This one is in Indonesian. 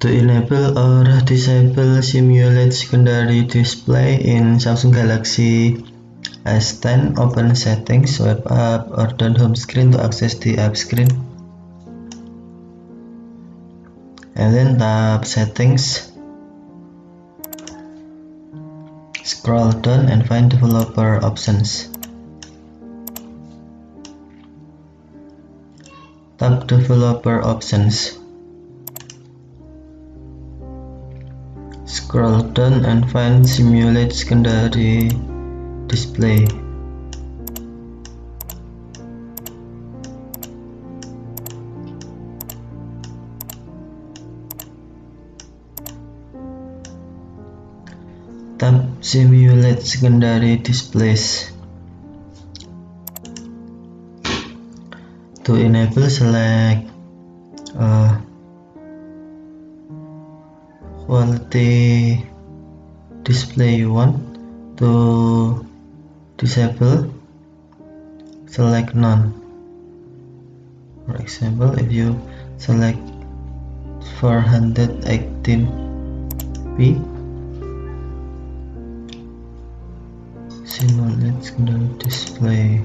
To enable or disable simulate secondary display in Samsung Galaxy S10, open settings, web app, or down home screen to access the app screen. And then tap settings. Scroll down and find developer options. Tap developer options. Scroll down and find simulate secondary display. Tap simulate secondary displays. To enable select uh, quality display you want to disable select none. For example if you select 418p simulate secondary display